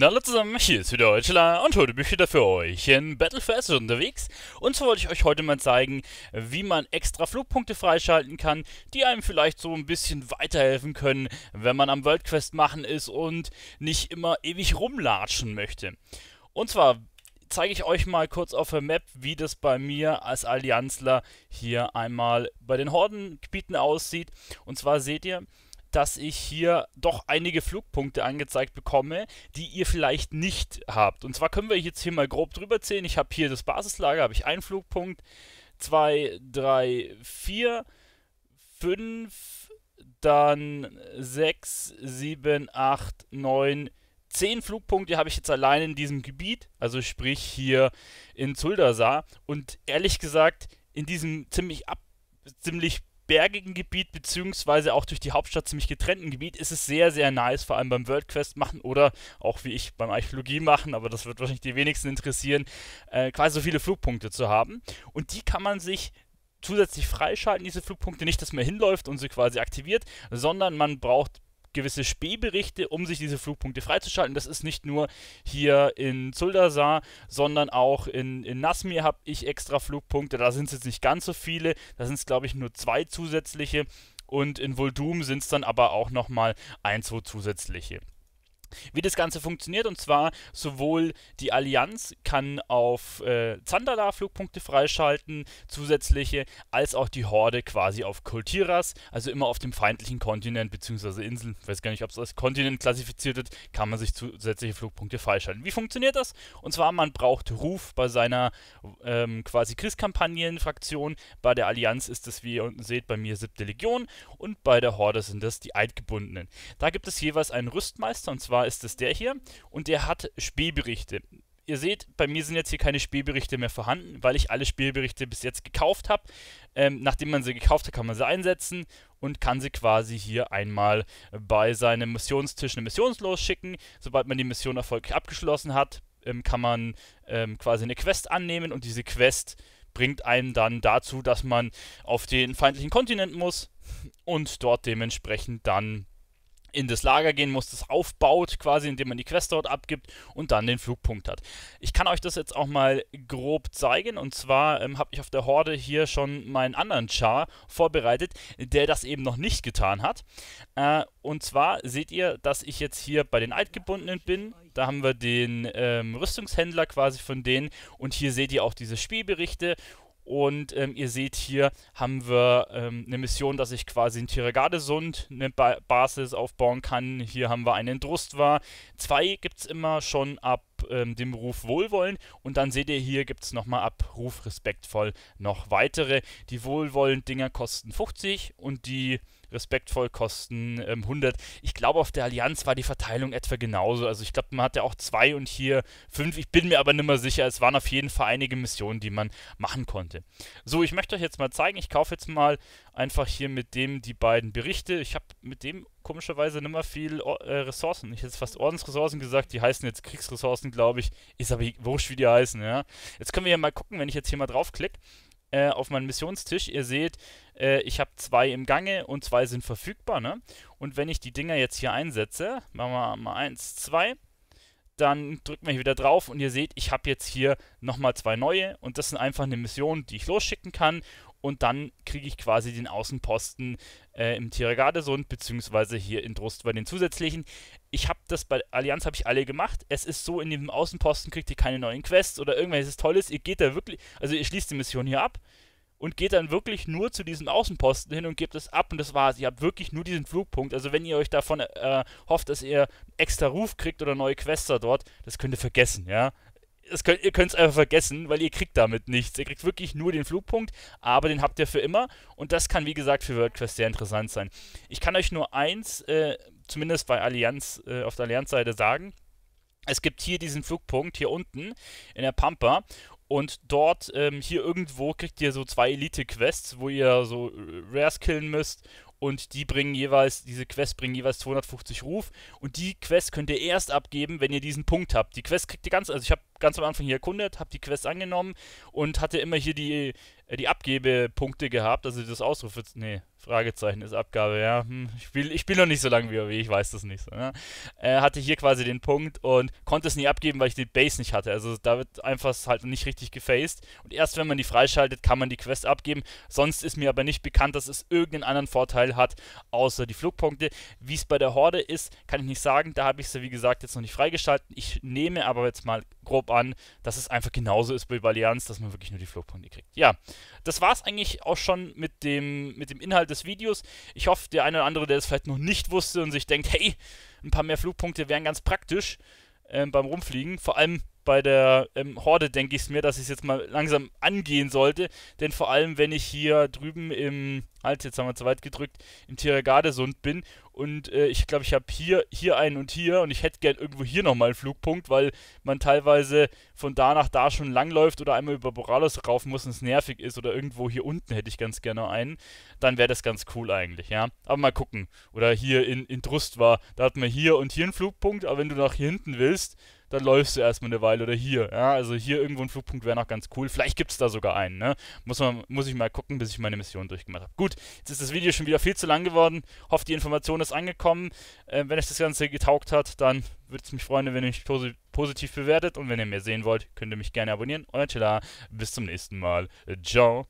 Na hallo zusammen, hier ist wieder Deutschland und heute bin ich wieder für euch in Battlefest unterwegs. Und zwar wollte ich euch heute mal zeigen, wie man extra Flugpunkte freischalten kann, die einem vielleicht so ein bisschen weiterhelfen können, wenn man am World Quest machen ist und nicht immer ewig rumlatschen möchte. Und zwar zeige ich euch mal kurz auf der Map, wie das bei mir als Allianzler hier einmal bei den Hordengebieten aussieht. Und zwar seht ihr, dass ich hier doch einige Flugpunkte angezeigt bekomme, die ihr vielleicht nicht habt. Und zwar können wir jetzt hier mal grob drüber zählen. Ich habe hier das Basislager, habe ich einen Flugpunkt, zwei, drei, vier, fünf, dann sechs, sieben, acht, neun, zehn Flugpunkte habe ich jetzt allein in diesem Gebiet, also sprich hier in Zuldasar. Und ehrlich gesagt, in diesem ziemlich ab ziemlich bergigen Gebiet, beziehungsweise auch durch die Hauptstadt ziemlich getrennten Gebiet, ist es sehr, sehr nice, vor allem beim World Quest machen oder auch wie ich beim Archäologie machen, aber das wird wahrscheinlich die wenigsten interessieren, äh, quasi so viele Flugpunkte zu haben. Und die kann man sich zusätzlich freischalten, diese Flugpunkte. Nicht, dass man hinläuft und sie quasi aktiviert, sondern man braucht gewisse Spähberichte, um sich diese Flugpunkte freizuschalten. Das ist nicht nur hier in Zuldasar, sondern auch in, in Nasmir habe ich extra Flugpunkte. Da sind es jetzt nicht ganz so viele. Da sind es, glaube ich, nur zwei zusätzliche. Und in Voldum sind es dann aber auch nochmal ein, zwei zusätzliche wie das Ganze funktioniert. Und zwar sowohl die Allianz kann auf äh, Zandala Flugpunkte freischalten, zusätzliche, als auch die Horde quasi auf Kultiras, also immer auf dem feindlichen Kontinent bzw. Insel, ich weiß gar nicht, ob es als Kontinent klassifiziert wird, kann man sich zusätzliche Flugpunkte freischalten. Wie funktioniert das? Und zwar, man braucht Ruf bei seiner ähm, quasi Kriegskampagnenfraktion. Bei der Allianz ist es, wie ihr unten seht, bei mir siebte Legion und bei der Horde sind das die Eidgebundenen. Da gibt es jeweils einen Rüstmeister und zwar zwar ist es der hier und der hat Spielberichte. Ihr seht, bei mir sind jetzt hier keine Spielberichte mehr vorhanden, weil ich alle Spielberichte bis jetzt gekauft habe. Ähm, nachdem man sie gekauft hat, kann man sie einsetzen und kann sie quasi hier einmal bei seinem Missionstisch eine Mission losschicken. Sobald man die Mission erfolgreich abgeschlossen hat, ähm, kann man ähm, quasi eine Quest annehmen und diese Quest bringt einen dann dazu, dass man auf den feindlichen Kontinent muss und dort dementsprechend dann in das Lager gehen muss, das aufbaut, quasi, indem man die Quest dort abgibt und dann den Flugpunkt hat. Ich kann euch das jetzt auch mal grob zeigen und zwar ähm, habe ich auf der Horde hier schon meinen anderen Char vorbereitet, der das eben noch nicht getan hat. Äh, und zwar seht ihr, dass ich jetzt hier bei den Altgebundenen bin. Da haben wir den ähm, Rüstungshändler quasi von denen und hier seht ihr auch diese Spielberichte und ähm, ihr seht hier haben wir ähm, eine Mission, dass ich quasi in Tiragadesund eine ba Basis aufbauen kann. Hier haben wir einen Drustwa. Zwei gibt es immer schon ab ähm, dem Ruf Wohlwollen. Und dann seht ihr hier gibt es nochmal ab Ruf Respektvoll noch weitere. Die Wohlwollen-Dinger kosten 50 und die respektvoll kosten ähm, 100. Ich glaube, auf der Allianz war die Verteilung etwa genauso. Also ich glaube, man hatte auch zwei und hier fünf. Ich bin mir aber nicht mehr sicher. Es waren auf jeden Fall einige Missionen, die man machen konnte. So, ich möchte euch jetzt mal zeigen. Ich kaufe jetzt mal einfach hier mit dem die beiden Berichte. Ich habe mit dem komischerweise nicht mehr viel äh, Ressourcen. Ich hätte fast Ordensressourcen gesagt, die heißen jetzt Kriegsressourcen, glaube ich. Ist aber wurscht, wie die heißen, ja. Jetzt können wir ja mal gucken, wenn ich jetzt hier mal draufklicke äh, auf meinen Missionstisch. Ihr seht, äh, ich habe zwei im Gange und zwei sind verfügbar. Ne? Und wenn ich die Dinger jetzt hier einsetze, machen wir mal eins, zwei, dann drücken wir hier wieder drauf und ihr seht, ich habe jetzt hier nochmal zwei neue und das sind einfach eine Mission, die ich losschicken kann und dann kriege ich quasi den Außenposten äh, im Tiragadesund, beziehungsweise hier in Drust bei den zusätzlichen. Ich habe das bei Allianz habe ich alle gemacht. Es ist so, in dem Außenposten kriegt ihr keine neuen Quests oder irgendwas Tolles. Ihr geht da wirklich, also ihr schließt die Mission hier ab und geht dann wirklich nur zu diesem Außenposten hin und gebt es ab und das war's. Ihr habt wirklich nur diesen Flugpunkt. Also wenn ihr euch davon äh, hofft, dass ihr extra Ruf kriegt oder neue Quester dort, das könnt ihr vergessen, ja könnt, ihr könnt es einfach vergessen, weil ihr kriegt damit nichts. Ihr kriegt wirklich nur den Flugpunkt, aber den habt ihr für immer. Und das kann, wie gesagt, für WordQuest sehr interessant sein. Ich kann euch nur eins, äh, zumindest bei Allianz, äh, auf der Allianz-Seite sagen. Es gibt hier diesen Flugpunkt, hier unten in der Pampa. Und dort, ähm, hier irgendwo, kriegt ihr so zwei Elite-Quests, wo ihr so Rares killen müsst und die bringen jeweils, diese Quests bringen jeweils 250 Ruf und die Quest könnt ihr erst abgeben, wenn ihr diesen Punkt habt. Die Quest kriegt ihr ganz, also ich habe ganz am Anfang hier erkundet, habe die Quest angenommen und hatte immer hier die, äh, die Abgebepunkte gehabt, also das Ausrufe, nee, Fragezeichen ist Abgabe, ja. Hm, ich spiele ich spiel noch nicht so lange wie ich weiß das nicht so. Ne? Äh, hatte hier quasi den Punkt und konnte es nie abgeben, weil ich die Base nicht hatte. Also da wird einfach halt nicht richtig gefaced. Und erst wenn man die freischaltet, kann man die Quest abgeben. Sonst ist mir aber nicht bekannt, dass es irgendeinen anderen Vorteil hat, außer die Flugpunkte. Wie es bei der Horde ist, kann ich nicht sagen. Da habe ich sie, wie gesagt, jetzt noch nicht freigeschaltet. Ich nehme aber jetzt mal grob an, dass es einfach genauso ist bei Valianz, dass man wirklich nur die Flugpunkte kriegt. Ja, das war es eigentlich auch schon mit dem, mit dem Inhalt des Videos. Ich hoffe, der eine oder andere, der es vielleicht noch nicht wusste und sich denkt, hey, ein paar mehr Flugpunkte wären ganz praktisch äh, beim Rumfliegen. Vor allem bei der ähm, Horde denke ich es mir, dass ich es jetzt mal langsam angehen sollte. Denn vor allem, wenn ich hier drüben im, halt, jetzt haben wir zu weit gedrückt, im Tiergardesund bin und äh, ich glaube, ich habe hier, hier einen und hier und ich hätte gern irgendwo hier nochmal einen Flugpunkt, weil man teilweise von da nach da schon langläuft oder einmal über Boralos rauf muss und es nervig ist oder irgendwo hier unten hätte ich ganz gerne einen, dann wäre das ganz cool eigentlich, ja. Aber mal gucken. Oder hier in, in Drust war, da hat man hier und hier einen Flugpunkt, aber wenn du nach hier hinten willst, dann läufst du erstmal eine Weile oder hier. Ja, also hier irgendwo ein Flugpunkt wäre noch ganz cool. Vielleicht gibt es da sogar einen, ne? Muss, man, muss ich mal gucken, bis ich meine Mission durchgemacht habe. Gut, jetzt ist das Video schon wieder viel zu lang geworden. Hoffe, die Information ist angekommen. Äh, wenn euch das Ganze getaugt hat, dann würde es mich freuen, wenn ihr mich posi positiv bewertet. Und wenn ihr mehr sehen wollt, könnt ihr mich gerne abonnieren. Euer Chilla. Bis zum nächsten Mal. Ciao.